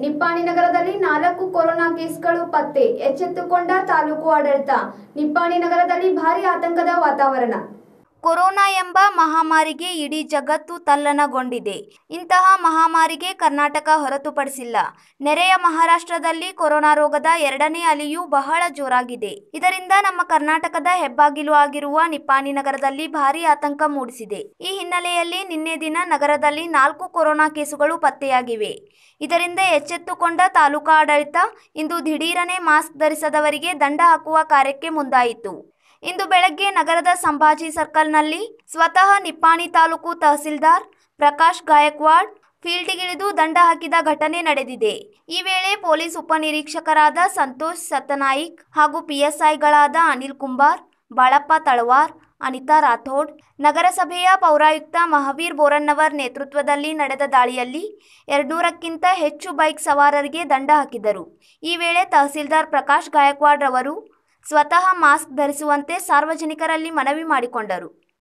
ನಿಪ್ಪಾಣಿ ನಗರದಲ್ಲಿ ನಾಲ್ಕು ಕೊರೋನಾ ಕೇಸ್ಗಳು ಪತ್ತೆ ಎಚ್ಚೆತ್ತುಕೊಂಡ ತಾಲೂಕು ಆಡಳಿತ. ನಿಪ್ಪಾಣಿ ನಗರದಲ್ಲಿ ಭಾರಿ ಆತಂಕದ ವಾತಾವರಣ. ಕೊರೋನಾ ಎಂಬ ಮಹಾಮಾರಿಗೆ ಇಡೀ ಜಗತ್ತು ತಲ್ಲಣಗೊಂಡಿದೆ ಇಂತಹ ಮಹಾಮಾರಿಗೆ ಕರ್ನಾಟಕ ಹೊರತುಪಡಿಸಿಲ್ಲ. ನೆರೆಯ ಮಹಾರಾಷ್ಟ್ರದಲ್ಲಿ ಕೊರೋನಾ ರೋಗದ ಎರಡನೇ ಅಲಿಯು ಬಹಳ ಜೋರಾಗಿದೆ. ಇದರಿಂದ ನಮ್ಮ ಕರ್ನಾಟಕದ ಹೆಬ್ಬಾಗಿಲು ಆಗಿರುವ ನಿಪ್ಪಾಣಿ ನಗರದಲ್ಲಿ ಭಾರಿ ಆತಂಕ ಮೂಡಿಸಿದೆ. ಈ ಹಿನ್ನೆಲೆಯಲ್ಲಿ ನಿನ್ನೆ ದಿನ ನಗರದಲ್ಲಿ ನಾಲ್ಕು ಕೊರೋನಾ ಕೇಸುಗಳು ಪತ್ತೆಯಾಗಿವೆ. ಇದರಿಂದ ಎಚ್ಚೆತ್ತುಕೊಂಡ ತಾಲೂಕಾ ಆಡಳಿತ ಇಂದು ದಿಢೀರನೆ ಮಾಸ್ಕ್ ಧರಿಸದವರಿಗೆ ದಂಡ ಹಾಕುವ ಕಾರ್ಯಕ್ಕೆ ಮುಂದಾಯಿತು. ಇಂದು ಬೆಳಗ್ಗೆ ನಗರದ ಸಂಭಾಜಿ ಸರ್ಕಲ್ನಲ್ಲಿ ಸ್ವತಃ ನಿಪ್ಪಾಣಿ ತಾಲೂಕು ತಹಸೀಲ್ದಾರ್ ಪ್ರಕಾಶ್ ಗಾಯಕ್ವಾಡ್ ಫೀಲ್ಡ್ಗಿಳಿದು ದಂಡ ಹಾಕಿದ ಘಟನೆ ನಡೆದಿದೆ. ಈ ವೇಳೆ ಪೊಲೀಸ್ ಉಪನಿರೀಕ್ಷಕರಾದ ಸಂತೋಷ್ ಸತ್ತನಾಯಿಕ್ ಹಾಗೂ ಪಿಎಸ್ಐಗಳಾದ ಅನಿಲ್ ಕುಂಬಾರ್, ಬಾಳಪ್ಪ ತಳವಾರ್, ಅನಿತಾ ರಾಥೋಡ್, ನಗರಸಭೆಯ ಪೌರಾಯುಕ್ತ ಮಹಾವೀರ್ ಬೋರನ್ನವರ್ ನೇತೃತ್ವದಲ್ಲಿ ನಡೆದ ದಾಳಿಯಲ್ಲಿ ಎರಡ್ನೂರಕ್ಕಿಂತ ಹೆಚ್ಚು ಬೈಕ್ ಸವಾರರಿಗೆ ದಂಡ ಹಾಕಿದರು. ಈ ವೇಳೆ ತಹಸೀಲ್ದಾರ್ ಪ್ರಕಾಶ್ ಗಾಯಕ್ವಾಡ್ ರವರು ಸ್ವತಃ ಮಾಸ್ಕ್ ಧರಿಸುವಂತೆ ಸಾರ್ವಜನಿಕರಲ್ಲಿ ಮನವಿ ಮಾಡಿಕೊಂಡರು.